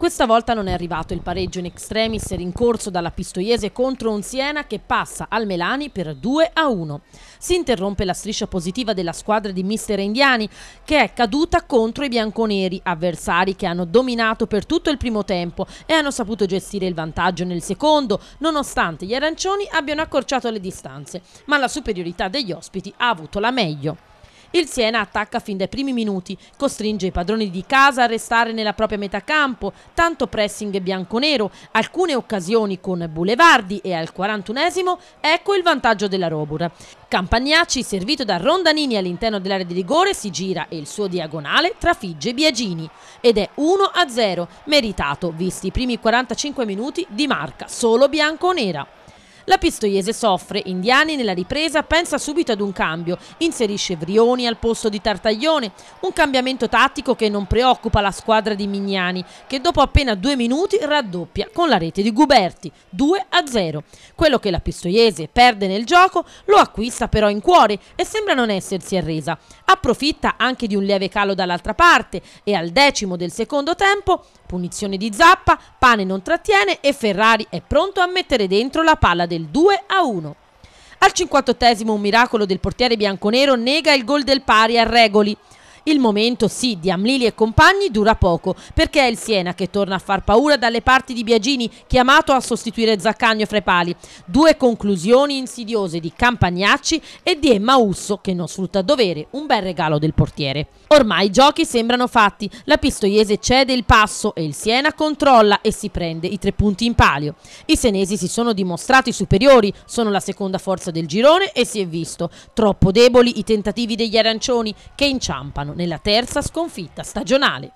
Questa volta non è arrivato il pareggio in extremis rincorso dalla Pistoiese contro un Siena che passa al Melani per 2 a 1. Si interrompe la striscia positiva della squadra di mister Indiani che è caduta contro i bianconeri, avversari che hanno dominato per tutto il primo tempo e hanno saputo gestire il vantaggio nel secondo, nonostante gli arancioni abbiano accorciato le distanze, ma la superiorità degli ospiti ha avuto la meglio. Il Siena attacca fin dai primi minuti, costringe i padroni di casa a restare nella propria metà campo, tanto pressing bianco-nero, alcune occasioni con Boulevardi e al 41esimo ecco il vantaggio della Robur. Campagnacci, servito da Rondanini all'interno dell'area di rigore, si gira e il suo diagonale trafigge Biagini. Ed è 1-0, meritato, visti i primi 45 minuti di marca solo bianco-nera. La Pistoiese soffre, Indiani nella ripresa pensa subito ad un cambio, inserisce Vrioni al posto di Tartaglione, un cambiamento tattico che non preoccupa la squadra di Mignani, che dopo appena due minuti raddoppia con la rete di Guberti, 2 a 0. Quello che la Pistoiese perde nel gioco lo acquista però in cuore e sembra non essersi arresa. Approfitta anche di un lieve calo dall'altra parte e al decimo del secondo tempo, punizione di Zappa, Pane non trattiene e Ferrari è pronto a mettere dentro la palla del 2 a 1. Al 58 un miracolo del portiere bianconero nega il gol del pari a Regoli. Il momento sì di Amlili e compagni dura poco perché è il Siena che torna a far paura dalle parti di Biagini chiamato a sostituire Zaccagno fra i pali. Due conclusioni insidiose di Campagnacci e di Emmausso che non sfrutta a dovere un bel regalo del portiere. Ormai i giochi sembrano fatti, la Pistoiese cede il passo e il Siena controlla e si prende i tre punti in palio. I senesi si sono dimostrati superiori, sono la seconda forza del girone e si è visto. Troppo deboli i tentativi degli arancioni che inciampano nella terza sconfitta stagionale.